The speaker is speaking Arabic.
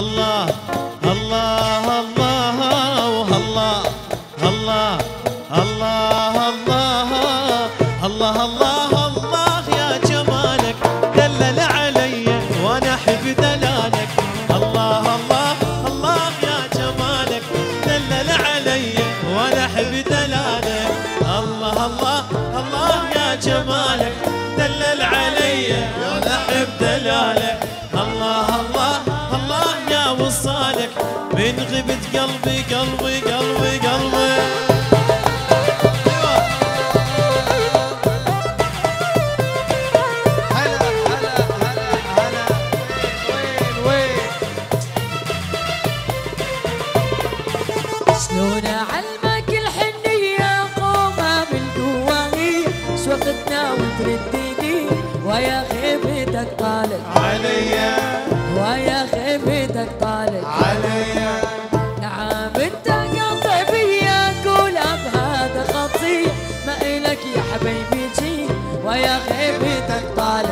الله الله الله الله الله الله يا دلل وأنا احب دلالك الله الله الله يا دلل وأنا احب دلالك الله الله الله يا جمالك دلل علي وأنا احب دلالك الله الله وصالك من غبت قلبي قلبي قلبي قلبي. أيوة. شلون أعلمك الحنية من جواهي شوقتنا ويا غيبتك طالت. عليا. ويا حبيبتي ويا غيبتك طالع